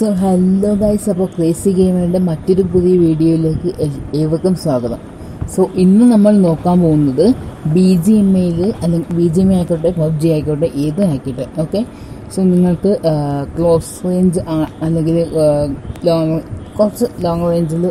So hello guys അപ്പോൾ crazy ഗെയിമിന്റെ മറ്റൊരു പുതിയ വീഡിയോയിലേക്ക് എ- ഏവർക്കും സ്വാഗതം. സോ ഇന്ന് നമ്മൾ നോക്കാൻ പോകുന്നത് ബി ജി എം ഐയിൽ അല്ലെങ്കിൽ ബി ജി എം ഐ ആയിക്കോട്ടെ പബ്ജി ആയിക്കോട്ടെ ഏതും ആയിക്കോട്ടെ ഓക്കെ സോ നിങ്ങൾക്ക് ക്ലോസ് റേഞ്ച് അല്ലെങ്കിൽ ലോങ് കുറച്ച് ലോങ് റേഞ്ചിൽ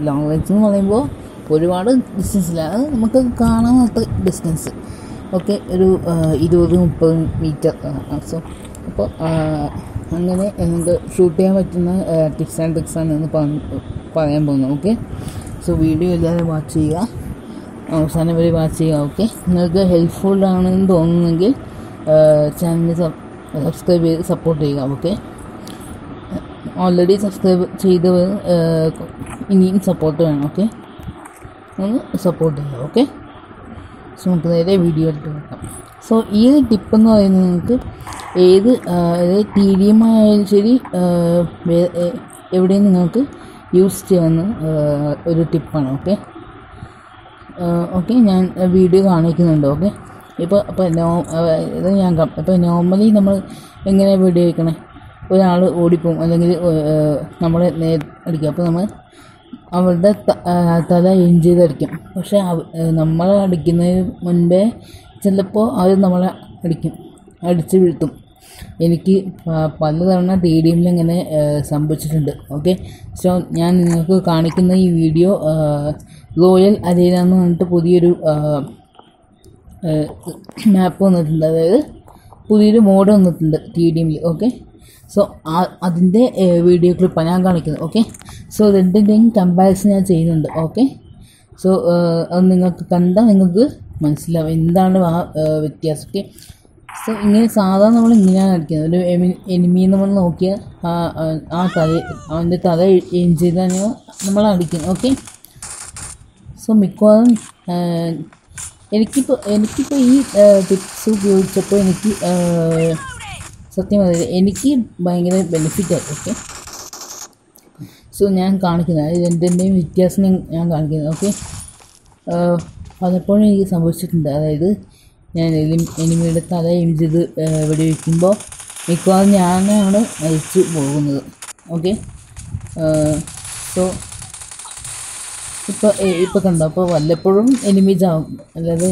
ലോങ് റേഞ്ച് എന്ന് പറയുമ്പോൾ ഒരുപാട് ഡിസ്റ്റൻസിലാണ് നമുക്ക് കാണാത്ത ഡിസ്റ്റൻസ് ഓക്കെ ഒരു ഇരുപത് മുപ്പത് മീറ്റർ സോ അപ്പോൾ അങ്ങനെ എന്ത് ഷൂട്ട് ചെയ്യാൻ പറ്റുന്ന ടിപ്സ് ആൻഡ് ട്രിക്സ് ആണ് എന്ന് പറയാൻ പോകുന്നത് ഓക്കെ സോ വീഡിയോ എല്ലാവരും വാച്ച് ചെയ്യുക. അവസാനം വരെ വാച്ച് ചെയ്യുക ഓക്കെ നിങ്ങൾക്ക് ഹെൽപ്ഫുൾ ആണെന്ന് തോന്നുന്നെങ്കിൽ ചാനൽ സബ്സ്ക്രൈബ് ചെയ്ത് സപ്പോർട്ട് ചെയ്യുക ഓക്കെ ഓൾറെഡി സബ്സ്ക്രൈബ് ചെയ്തവർ ഇനിയും സപ്പോർട്ട് വേണം ഓക്കെ ഒന്ന് സപ്പോർട്ട് ചെയ്യുക ഓക്കെ സോ നമുക്ക് നേരെ വീഡിയോ എടുത്ത് നോക്കാം. സോ ഈ ഒരു ടിപ്പ് എന്ന് പറയുന്നത് നിങ്ങൾക്ക് ഏത് അതായത് ടി ഡി എം ആയാലും ശരി എവിടെയും നിങ്ങൾക്ക് യൂസ് ചെയ്യാവുന്ന ഒരു ടിപ്പാണ് ഓക്കെ ഓക്കെ ഞാൻ വീഡിയോ കാണിക്കുന്നുണ്ട് ഓക്കെ ഇപ്പോൾ അപ്പോൾ നോ ഇത് ഞാൻ ഇപ്പോൾ നോർമലി നമ്മൾ എങ്ങനെ വീഡിയോ വയ്ക്കണേ ഒരാൾ ഓടിപ്പോവും അല്ലെങ്കിൽ നമ്മൾ നേ അടിക്കുക അപ്പോൾ നമ്മൾ അവരുടെ തല ഇഞ്ചി തല പക്ഷെ നമ്മൾ അടിക്കുന്നതിന് മുൻപേ ചിലപ്പോൾ അവർ നമ്മളെ അടിക്കും. അടിച്ച് വീഴ്ത്തും. എനിക്ക് പലതവണ ടി ഡി എമ്മിൽ ഇങ്ങനെ സംഭവിച്ചിട്ടുണ്ട്. ഓക്കെ? സോ ഞാൻ നിങ്ങൾക്ക് കാണിക്കുന്ന ഈ വീഡിയോ ലോയൽ അരീന എന്ന് പറഞ്ഞിട്ട് പുതിയൊരു മാപ്പ് വന്നിട്ടുണ്ട്. അതായത് പുതിയൊരു മോഡ് വന്നിട്ടുണ്ട് ടി ഡി എമ്മിൽ ഓക്കെ? സോ അതിന്റെ വീഡിയോ ക്ലിപ്പാണ് ഞാൻ കാണിക്കുന്നത് ഓക്കെ സോ രണ്ടിന്റെയും കമ്പാരിസൺ ഞാൻ ചെയ്യുന്നുണ്ട് ഓക്കെ സോ അത് നിങ്ങൾക്ക് കണ്ടാൽ നിങ്ങൾക്ക് മനസ്സിലാവും എന്താണ് ആ വ്യത്യാസം ഓക്കെ സോ ഇങ്ങനെ സാധാരണ നമ്മൾ ഇങ്ങനെയാണ് അടിക്കുന്നത് ഒരു എമി എനിമി നമ്മൾ നോക്കിയാൽ ആ ആ- ആ തല അവന്റെ തല എയിം ചെയ്താണ് നമ്മൾ അടിക്കുന്നത് ഓക്കെ സോ മിക്കവാറും എനിക്കിപ്പോൾ എനിക്കിപ്പോൾ ഈ ടിപ്സ് ഉപയോഗിച്ചപ്പോൾ എനിക്ക് സത്യം പറയുന്നത് എനിക്ക് ഭയങ്കര ബെനിഫിറ്റായി ഓക്കെ സോ ഞാൻ കാണിക്കുന്നത് അതായത് രണ്ടിന്റെയും വ്യത്യാസം ഞാൻ- ഞാൻ കാണിക്കുന്നത് ഓക്കെ പലപ്പോഴും എനിക്ക് സംഭവിച്ചിട്ടുണ്ട്. അതായത് ഞാൻ എനിമിയുടെ തല എയിം ചെയ്ത് വെടിവെക്കുമ്പോൾ മിക്കവാറും ഞാനാണ് മരിച്ചു പോകുന്നത് ഓക്കെ സോ ഇപ്പോൾ ഇപ്പോൾ കണ്ടോ? അപ്പോൾ വല്ലപ്പോഴും എനിമി ചാവും അല്ലാതെ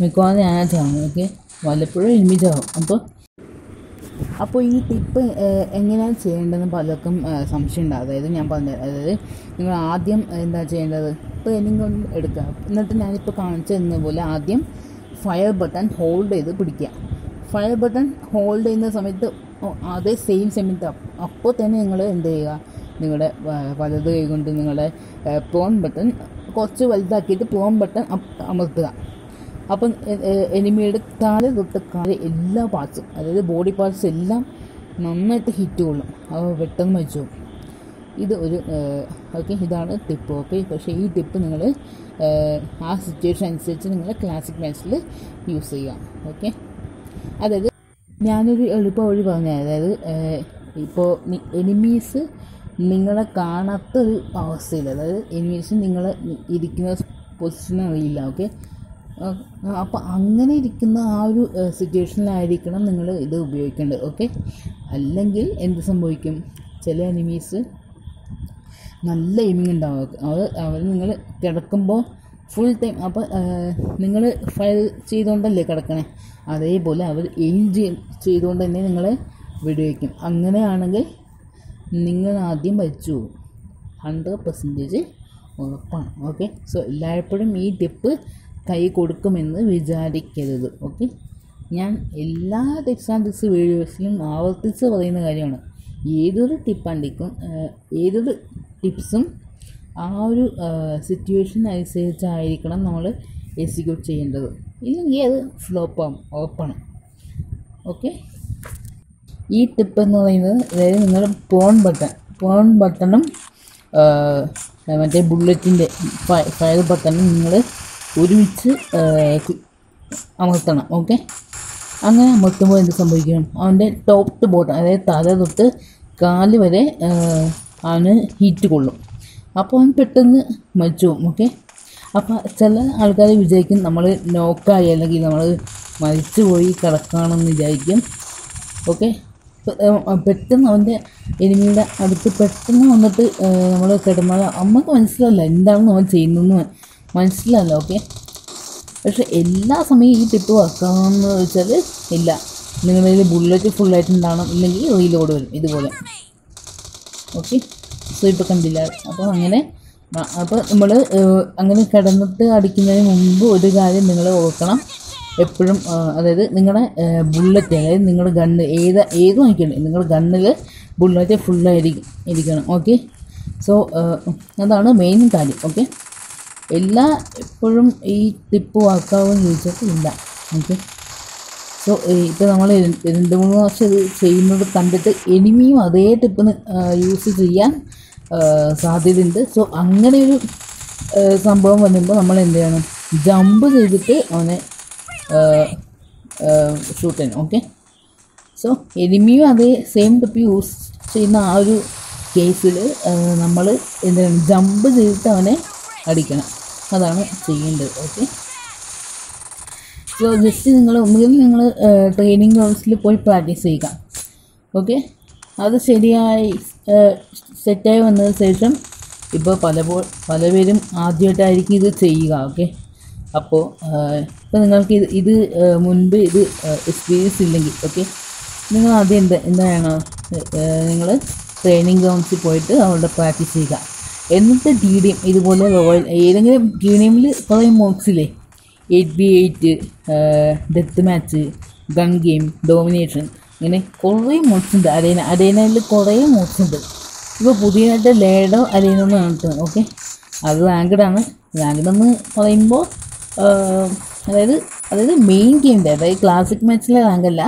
മിക്കവാറും ഞാൻ ചാവും ഓക്കെ വല്ലപ്പോഴും എനിമി ചാവും അപ്പോൾ അപ്പോൾ ഈ ടിപ്പ് എങ്ങനെയാണ് ചെയ്യേണ്ടതെന്ന് പലർക്കും സംശയമുണ്ട്. അതായത് ഞാൻ പറഞ്ഞത് അതായത് നിങ്ങൾ ആദ്യം എന്താ ചെയ്യേണ്ടത്? ഇപ്പോൾ എനിക്കും എടുക്കുക എന്നിട്ട് ഞാനിപ്പോൾ കാണിച്ചു ആദ്യം ഫയർ ബട്ടൺ ഹോൾഡ് ചെയ്ത് പിടിക്കുക. ഫയർ ബട്ടൺ ഹോൾഡ് ചെയ്യുന്ന സമയത്ത് അതേ സെയിം സമയത്ത് അപ്പോൾ തന്നെ നിങ്ങൾ എന്ത് ചെയ്യുക? നിങ്ങളുടെ വലത് കൈ കൊണ്ട് നിങ്ങളുടെ പ്രോൺ ബട്ടൺ കുറച്ച് വലുതാക്കിയിട്ട് പ്രോൺ ബട്ടൺ അമർത്തുക. അപ്പം എനിമിയുടെ താഴെ തൊട്ട് കാൽ എല്ലാ പാർട്സും അതായത് ബോഡി പാർട്സ് എല്ലാം നന്നായിട്ട് ഹിറ്റ് കൊള്ളും. അവ പെട്ടെന്ന് പോകും. ഇത് ഒരു ഓക്കെ ഇതാണ് ടിപ്പ് ഓക്കെ. പക്ഷേ ഈ ടിപ്പ് നിങ്ങൾ ആ സിറ്റുവേഷൻ അനുസരിച്ച് നിങ്ങൾ ക്ലാസിക് മാച്ചിൽ യൂസ് ചെയ്യാം ഓക്കെ. അതായത് ഞാനൊരു എളുപ്പ വഴി പറഞ്ഞ അതായത് ഇപ്പോൾ എനിമീസ് നിങ്ങളെ കാണാത്ത ഒരു അവസ്ഥയിൽ അതായത് എനിമീസ് നിങ്ങൾ ഇരിക്കുന്ന പൊസിഷൻ അറിയില്ല ഓക്കെ. അപ്പോൾ അങ്ങനെ ഇരിക്കുന്ന ആ ഒരു സിറ്റുവേഷനിലായിരിക്കണം നിങ്ങൾ ഇത് ഉപയോഗിക്കേണ്ടത് ഓക്കെ അല്ലെങ്കിൽ എന്ത് സംഭവിക്കും? ചില എനിമീസ് നല്ല എയിമിങ് ഉണ്ടാവുക അവർ അവർ നിങ്ങൾ കിടക്കുമ്പോൾ ഫുൾ ടൈം അപ്പോൾ നിങ്ങൾ ഫയർ ചെയ്തുകൊണ്ടല്ലേ കിടക്കണേ? അതേപോലെ അവർ എയിം ചെയ്തുകൊണ്ട് തന്നെ നിങ്ങളെ വെടിവെക്കും. അങ്ങനെയാണെങ്കിൽ നിങ്ങൾ ആദ്യം മരിച്ചു പോകും. ഹൺഡ്രഡ് പെർസെന്റേജ് ഉറപ്പാണ് ഓക്കെ സോ എല്ലായ്പ്പോഴും ഈ ടിപ്പ് കൈ കൊടുക്കുമെന്ന് വിചാരിക്കരുത്. ഓക്കെ? ഞാൻ എല്ലാ ടിപ്സ് ആൻഡ് വീഡിയോസിലും ആവർത്തിച്ച് പറയുന്ന കാര്യമാണ്. ഏതൊരു ടിപ്പാണ്ടിക്കും ഏതൊരു ടിപ്സും ആ ഒരു സിറ്റുവേഷൻ അനുസരിച്ചായിരിക്കണം നമ്മൾ എക്സിക്യൂട്ട് ചെയ്യേണ്ടത്. ഇല്ലെങ്കിൽ അത് ഫ്ലോപ്പാകും ഉറപ്പാണ് ഓക്കെ? ഈ ടിപ്പ് എന്ന് പറയുന്നത് അതായത് നിങ്ങൾ പോൺ ബട്ടൺ പോൺ ബട്ടണും മറ്റേ ബുള്ളറ്റിന്റെ ഫയർ ബട്ടണും നിങ്ങൾ ഒരുമിച്ച് അമർത്തണം ഓക്കെ? അങ്ങനെ അമർത്തുമ്പോൾ എന്ത് സംഭവിക്കണം അവന്റെ ടോപ്പ് ടു ബോട്ടം അതായത് തല തൊട്ട് കാൽ വരെ അവന് ഹീറ്റ് കൊള്ളും. അപ്പോൾ അവൻ പെട്ടെന്ന് മരിച്ചു പോകും ഓക്കെ? അപ്പോൾ ചില ആൾക്കാർ വിചാരിക്കും നമ്മൾ നോക്കായി അല്ലെങ്കിൽ നമ്മൾ മരിച്ചു പോയി കിടക്കുകയാണെന്ന് വിചാരിക്കും ഓക്കെ? പെട്ടെന്ന് അവന്റെ എനിമിയുടെ അടുത്ത് പെട്ടെന്ന് വന്നിട്ട് നമ്മൾ കിടന്നാൽ അമ്മയ്ക്ക് മനസ്സിലല്ല എന്താണ് അവൻ ചെയ്യുന്നതെന്ന് മനസ്സിലല്ല ഓക്കെ പക്ഷെ എല്ലാ സമയവും ഈ ടിപ്പ് വർക്കാമെന്ന് വെച്ചാൽ ഇല്ല. നിങ്ങളുടെ കയ്യിൽ ബുള്ളറ്റ് ഫുള്ളായിട്ടുണ്ടാവണം ഇല്ലെങ്കിൽ റീലോഡ് വരും ഇതുപോലെ. ഓക്കെ സോ ഇപ്പോൾ കണ്ടില്ല? അപ്പോൾ അങ്ങനെ അപ്പോൾ നമ്മൾ അങ്ങനെ കിടന്നിട്ട് അടിക്കുന്നതിന് മുമ്പ് ഒരു കാര്യം നിങ്ങൾ ഓർക്കണം. എപ്പോഴും അതായത് നിങ്ങളുടെ ബുള്ളറ്റ് അതായത് നിങ്ങളുടെ ഗണ്ണ് ഏത് ഏത് നോക്കിയുണ്ട് നിങ്ങളുടെ ഗണ്ണിൽ ബുള്ളറ്റ് ഫുള്ളായിരിക്കും ഇരിക്കണം ഓക്കെ സോ അതാണ് മെയിൻ കാര്യം ഓക്കെ എല്ലാ എപ്പോഴും ഈ ടിപ്പ് വർക്കാവുമെന്ന് ചോദിച്ചാൽ ഇല്ല ഓക്കെ. സോ ഇപ്പോൾ നമ്മൾ രണ്ട് മൂന്ന് വർഷം ചെയ്യുന്നത് കണ്ടിട്ട് എനിമിയും അതേ ടിപ്പ് യൂസ് ചെയ്യാൻ സാധ്യതയുണ്ട്. സോ അങ്ങനെ ഒരു ആ, സംഭവം വരുമ്പോൾ നമ്മൾ എന്ത് ചെയ്യണം? ജമ്പ് ചെയ്തിട്ട് അവനെ ഷൂട്ട് ചെയ്യണം. ഓക്കെ. സോ എനിമിയും അതേ സെയിം ടിപ്പ് യൂസ് ചെയ്യുന്ന ആ ഒരു കേസിൽ നമ്മൾ എന്താണ് ജമ്പ് ചെയ്തിട്ട് അവനെ അടിക്കണം. അതാണ് ചെയ്യേണ്ടത്. ഓക്കെ സോ ജസ്റ്റ് നിങ്ങൾ ഒന്നുകിൽ നിങ്ങൾ ട്രെയിനിങ് ഗ്രൗണ്ട്സിൽ പോയി പ്രാക്ടീസ് ചെയ്യുക. ഓക്കെ അത് ശരിയായി സെറ്റായി വന്നതിന് ശേഷം ഇപ്പോൾ പല പലപേരും ആദ്യമായിട്ടായിരിക്കും ഇത് ചെയ്യുക. ഓക്കെ അപ്പോൾ ഇപ്പോൾ നിങ്ങൾക്ക് ഇത് ഇത് മുൻപ് ഇത് എക്സ്പീരിയൻസ് ഇല്ലെങ്കിൽ ഓക്കെ നിങ്ങൾ ആദ്യം എന്താ എന്താ എന്താണ് നിങ്ങൾ ട്രെയിനിങ് ഗ്രൗണ്ട്സിൽ പോയിട്ട് അവിടെ പ്രാക്ടീസ് ചെയ്യുക. എന്നിട്ട് ടി ഡി എം ഇതുപോലെ റോയൽ ഏതെങ്കിലും ടി ഡി എമ്മിൽ കുറേ മോഡ്സില്ലേ eight B eight death match gun game domination ഇങ്ങനെ കുറേ മോഡ്സ് ഉണ്ട്. അരേന അരേനയിൽ കുറേ മോഡ്സ് ഉണ്ട്. ഇപ്പോൾ പുതിയതായിട്ട് ലേഡോ അരേന എന്ന് ഓക്കെ അത് റാങ്കഡാണ് റാങ്കഡ് എന്ന് പറയുമ്പോൾ അതായത് അതായത് മെയിൻ ഗെയിമിന്റെ അതായത് ക്ലാസിക് മാച്ചിലെ റാങ്കല്ല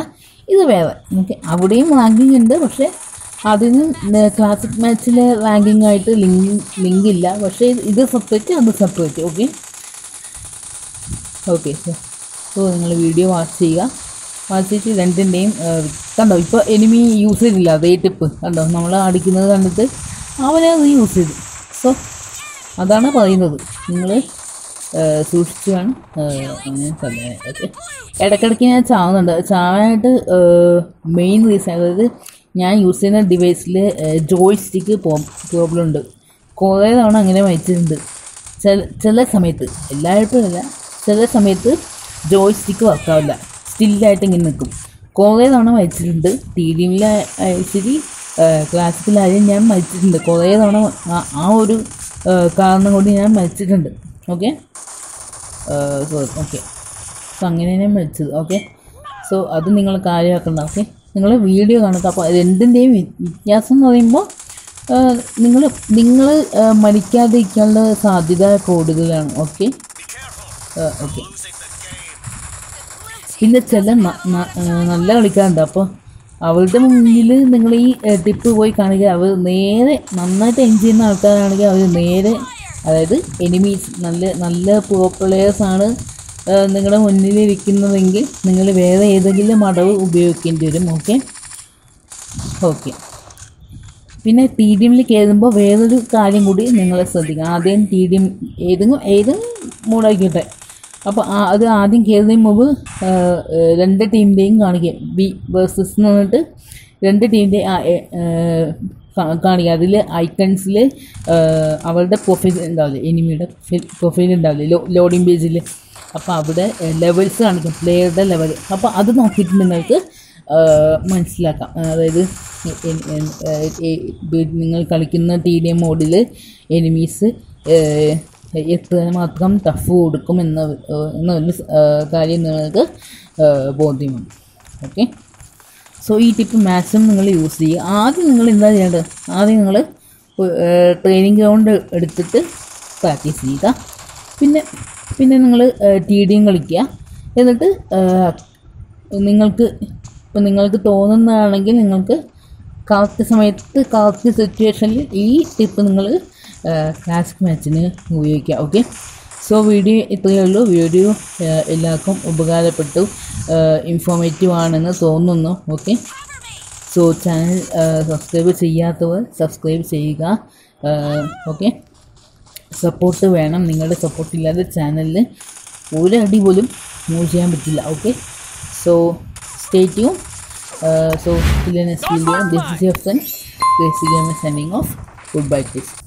ഇത് വേറെ ഓക്കെ അവിടെയും റാങ്കിങ് ഉണ്ട് പക്ഷേ അതിനും ക്ലാസിക് മാച്ചിലെ റാങ്കിങ് ആയിട്ട് ലിങ്ക് ലിങ്ക് ഇല്ല. പക്ഷേ ഇത് സെപ്പറേറ്റ് അത് സെപ്പറേറ്റ് ഓക്കെ ഓക്കെ സോ നിങ്ങൾ വീഡിയോ വാച്ച് ചെയ്യുക. വാച്ച് ചെയ്ത് രണ്ടിന്റെയും കണ്ടോ? ഇപ്പോൾ എനിമി യൂസ് ചെയ്തില്ല ടിപ്പ് കണ്ടോ? നമ്മൾ അടിക്കുന്നത് കണ്ടിട്ട് അവനെ അത് യൂസ് ചെയ്തു. സോ അതാണ് പറയുന്നത്. നിങ്ങൾ സൂക്ഷിച്ച് വേണം ഓക്കെ ഇടയ്ക്കിടയ്ക്ക് ഞാൻ ചാവുന്നുണ്ട്. ചാവാനായിട്ട് മെയിൻ റീസൺ അതായത് ഞാൻ യൂസ് ചെയ്യുന്ന ഡിവൈസിൽ ജോയ് സ്റ്റിക്ക് പ്രോബ്ലം ഉണ്ട്. കുറേ തവണ അങ്ങനെ വായിച്ചിട്ടുണ്ട് ചില ചില സമയത്ത് എല്ലായിടത്തും അല്ല ചില സമയത്ത് ജോയ് സ്റ്റിക്ക് വർക്കാവില്ല സ്റ്റില്ലായിട്ട് ഇങ്ങനെ നിൽക്കും കുറേ തവണ വായിച്ചിട്ടുണ്ട് ടി വിയിലെ ശരി ക്ലാസിക്കലായാലും ഞാൻ മരിച്ചിട്ടുണ്ട്. കുറേ തവണ ആ- ഒരു കാരണം കൊണ്ട് ഞാൻ മരിച്ചിട്ടുണ്ട്. ഓക്കെ സോറി ഓക്കെ സോ അങ്ങനെ ഞാൻ മരിച്ചത്. ഓക്കെ സോ അത് നിങ്ങൾ കാര്യമാക്കണ്ട. ഓക്കെ നിങ്ങൾ വീഡിയോ കാണുക. അപ്പോൾ രണ്ടിന്റെയും വ്യ- വ്യത്യാസം എന്ന് പറയുമ്പോൾ നിങ്ങൾ നിങ്ങൾ മരിക്കാതിരിക്കാനുള്ള സാധ്യത കൂടുതലാണ്. ഓക്കെ? ഓക്കെ. പിന്നെ ചില നല്ല കളിക്കാറുണ്ട് അപ്പോൾ അവളുടെ മുന്നിൽ നിങ്ങൾ ഈ ടിപ്പ് പോയി കാണുക അവർ നേരെ നന്നായിട്ട് എൻജോയ് ചെയ്യുന്ന ആൾക്കാരാണെങ്കിൽ അവർ നേരെ അതായത് എനിമീസ് നല്ല നല്ല പ്രോ പ്ലെയേഴ്സാണ് നിങ്ങളുടെ മുന്നിലിരിക്കുന്നതെങ്കിൽ നിങ്ങൾ വേറെ ഏതെങ്കിലും അടവ് ഉപയോഗിക്കേണ്ടി വരും ഓക്കെ? ഓക്കെ. പിന്നെ ടി ഡി എമ്മിൽ കയറുമ്പോൾ വേറൊരു കാര്യം കൂടി നിങ്ങൾ ശ്രദ്ധിക്കണം. ആദ്യം ടി ഡി എം ഏതെങ്കിലും ഏതും മൂടാക്കിട്ടെ അപ്പോൾ അത് ആദ്യം കയറുന്നതിന് മുമ്പ് രണ്ട് ടീമിന്റെയും കാണിക്കുക ബി വേഴ്സസ് എന്ന് പറഞ്ഞിട്ട് രണ്ട് ടീമിന്റെ കാണിക്കുക അതിൽ ഐക്കൺസിൽ അവരുടെ പ്രൊഫൈൽ ഉണ്ടാവില്ലേ? എനിമിയുടെ പ്രൊഫൈൽ ഉണ്ടാവില്ലേ? ലോ ലോഡിംഗ് പേജിൽ അപ്പോൾ അവിടെ ലെവൽസ് കാണിക്കും പ്ലെയറുടെ ലെവൽ അപ്പോൾ അത് നോക്കിയിട്ട് നിങ്ങൾക്ക് മനസ്സിലാക്കാം. അതായത് നിങ്ങൾ കളിക്കുന്ന ടി ഡി എം മോഡിൽ എനിമീസ് എത്ര മാത്രം ടഫ് കൊടുക്കും എന്ന എന്നൊരു കാര്യം നിങ്ങൾക്ക് ബോധ്യമാണ് ഓക്കെ? സോ ഈ ടിപ്പ് മാക്സിമം നിങ്ങൾ യൂസ് ചെയ്യുക. ആദ്യം നിങ്ങൾ എന്താ ചെയ്യേണ്ടത്? ആദ്യം നിങ്ങൾ ട്രെയിനിങ് ഗ്രൗണ്ട് എടുത്തിട്ട് പ്രാക്ടീസ് ചെയ്യുക. പിന്നെ പിന്നെ നിങ്ങൾ ടി ഡിയും കളിക്കുക. എന്നിട്ട് നിങ്ങൾക്ക് ഇപ്പം നിങ്ങൾക്ക് തോന്നുന്നതാണെങ്കിൽ നിങ്ങൾക്ക് കറക്റ്റ് സമയത്ത് കറക്റ്റ് സിറ്റുവേഷനിൽ ഈ ടിപ്പ് നിങ്ങൾ ക്ലാസിക് മാച്ചിന് ഉപയോഗിക്കുക. ഓക്കെ സോ വീഡിയോ ഇത്രയേ ഉള്ളൂ. വീഡിയോ എല്ലാവർക്കും ഉപകാരപ്പെട്ടു. ഇൻഫോർമേറ്റീവ് ആണെന്ന് തോന്നുന്നു. ഓക്കെ സോ ചാനൽ സബ്സ്ക്രൈബ് ചെയ്യാത്തവർ സബ്സ്ക്രൈബ് ചെയ്യുക. ഓക്കെ സപ്പോർട്ട് വേണം നിങ്ങളുടെ സപ്പോർട്ട് ഇല്ലാതെ ചാനലിന് ഒരടി പോലും മൂവ് ചെയ്യാൻ പറ്റില്ല okay so stay ട്യൂ so this is your son this game sending off good bye taste